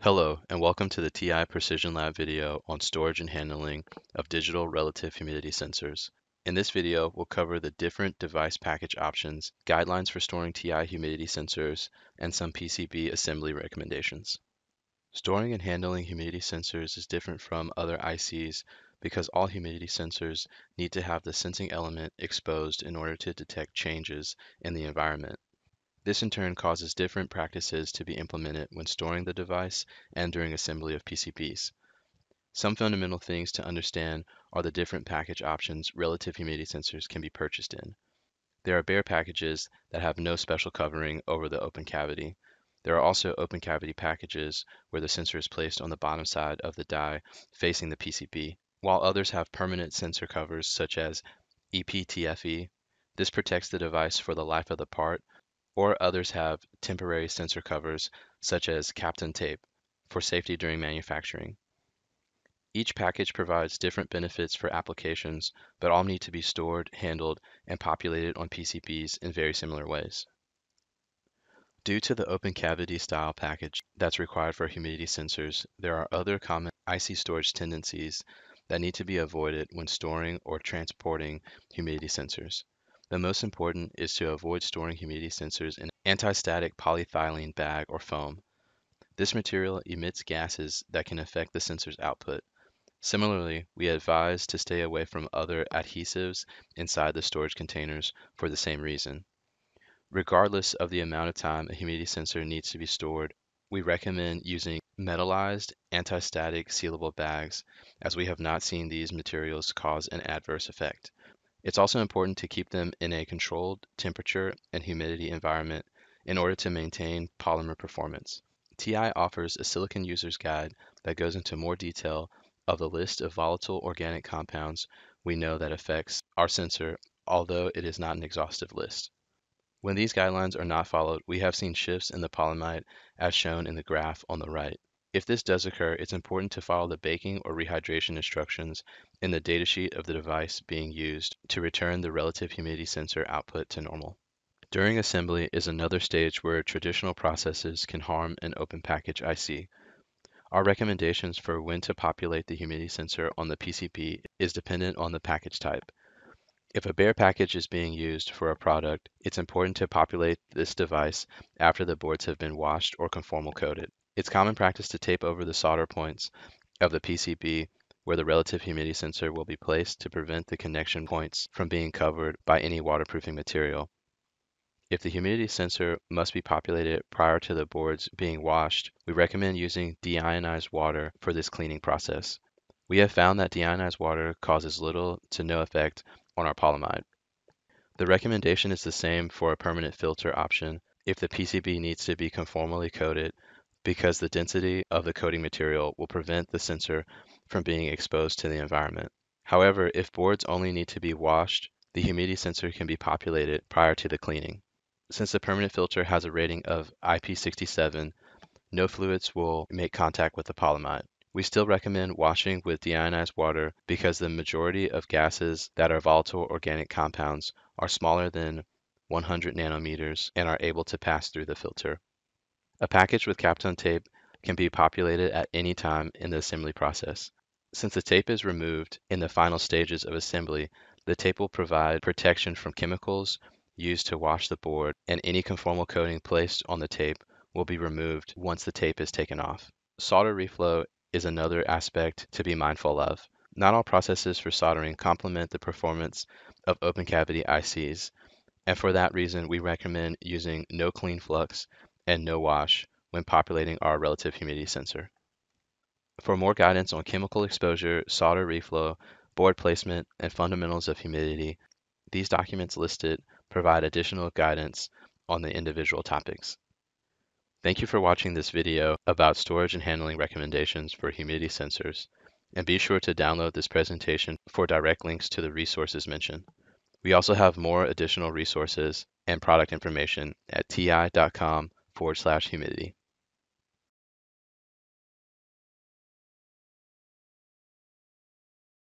Hello, and welcome to the TI Precision Lab video on storage and handling of digital relative humidity sensors. In this video, we'll cover the different device package options, guidelines for storing TI humidity sensors, and some PCB assembly recommendations. Storing and handling humidity sensors is different from other ICs because all humidity sensors need to have the sensing element exposed in order to detect changes in the environment. This in turn causes different practices to be implemented when storing the device and during assembly of PCBs. Some fundamental things to understand are the different package options relative humidity sensors can be purchased in. There are bare packages that have no special covering over the open cavity. There are also open cavity packages where the sensor is placed on the bottom side of the die facing the PCB, while others have permanent sensor covers such as EPTFE. This protects the device for the life of the part or others have temporary sensor covers, such as Kapton tape, for safety during manufacturing. Each package provides different benefits for applications, but all need to be stored, handled, and populated on PCBs in very similar ways. Due to the open cavity style package that's required for humidity sensors, there are other common IC storage tendencies that need to be avoided when storing or transporting humidity sensors. The most important is to avoid storing humidity sensors in anti-static polyethylene bag or foam. This material emits gases that can affect the sensor's output. Similarly, we advise to stay away from other adhesives inside the storage containers for the same reason. Regardless of the amount of time a humidity sensor needs to be stored, we recommend using metallized anti-static sealable bags as we have not seen these materials cause an adverse effect. It's also important to keep them in a controlled temperature and humidity environment in order to maintain polymer performance. TI offers a silicon user's guide that goes into more detail of the list of volatile organic compounds we know that affects our sensor, although it is not an exhaustive list. When these guidelines are not followed, we have seen shifts in the polyimide as shown in the graph on the right. If this does occur, it's important to follow the baking or rehydration instructions in the datasheet of the device being used to return the relative humidity sensor output to normal. During assembly is another stage where traditional processes can harm an open package IC. Our recommendations for when to populate the humidity sensor on the PCB is dependent on the package type. If a bare package is being used for a product, it's important to populate this device after the boards have been washed or conformal coated. It's common practice to tape over the solder points of the PCB where the relative humidity sensor will be placed to prevent the connection points from being covered by any waterproofing material. If the humidity sensor must be populated prior to the boards being washed, we recommend using deionized water for this cleaning process. We have found that deionized water causes little to no effect on our polyimide. The recommendation is the same for a permanent filter option if the PCB needs to be conformally coated because the density of the coating material will prevent the sensor from being exposed to the environment. However, if boards only need to be washed, the humidity sensor can be populated prior to the cleaning. Since the permanent filter has a rating of IP67, no fluids will make contact with the polyimide. We still recommend washing with deionized water because the majority of gases that are volatile organic compounds are smaller than 100 nanometers and are able to pass through the filter. A package with Kapton tape can be populated at any time in the assembly process. Since the tape is removed in the final stages of assembly, the tape will provide protection from chemicals used to wash the board, and any conformal coating placed on the tape will be removed once the tape is taken off. Solder reflow is another aspect to be mindful of. Not all processes for soldering complement the performance of open cavity ICs, and for that reason we recommend using no clean flux and no wash when populating our relative humidity sensor. For more guidance on chemical exposure, solder reflow, board placement, and fundamentals of humidity, these documents listed provide additional guidance on the individual topics. Thank you for watching this video about storage and handling recommendations for humidity sensors, and be sure to download this presentation for direct links to the resources mentioned. We also have more additional resources and product information at ti.com forward slash humidity.